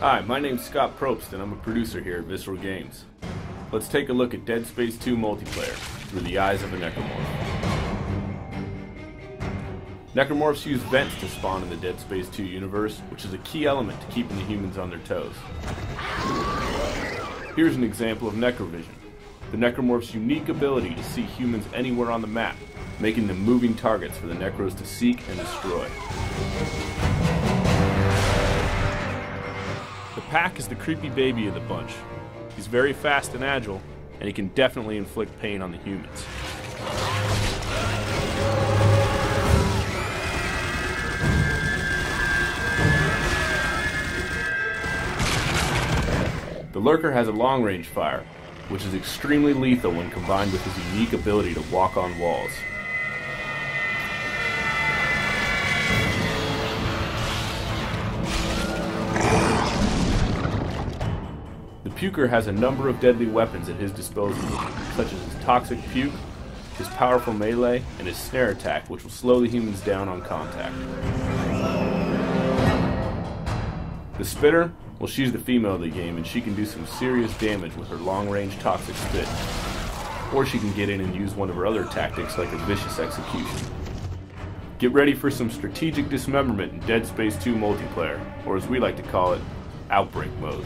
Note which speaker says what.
Speaker 1: Hi, my name's Scott Probst, and I'm a producer here at Visceral Games. Let's take a look at Dead Space 2 multiplayer through the eyes of a necromorph. Necromorphs use vents to spawn in the Dead Space 2 universe, which is a key element to keeping the humans on their toes. Here's an example of Necrovision, the Necromorph's unique ability to see humans anywhere on the map, making them moving targets for the Necros to seek and destroy. Pack is the creepy baby of the bunch. He's very fast and agile, and he can definitely inflict pain on the humans. The Lurker has a long range fire, which is extremely lethal when combined with his unique ability to walk on walls. Puker has a number of deadly weapons at his disposal, such as his toxic puke, his powerful melee, and his snare attack, which will slow the humans down on contact. The Spitter, well, she's the female of the game, and she can do some serious damage with her long range toxic spit. Or she can get in and use one of her other tactics, like a vicious execution. Get ready for some strategic dismemberment in Dead Space 2 multiplayer, or as we like to call it, Outbreak Mode.